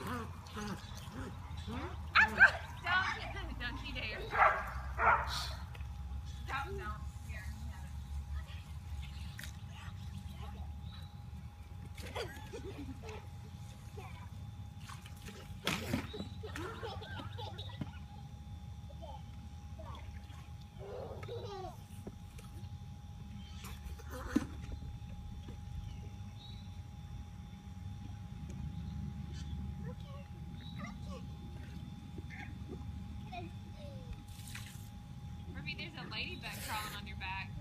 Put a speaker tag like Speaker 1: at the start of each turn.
Speaker 1: Okay.
Speaker 2: mean, there's a ladybug crawling on your back.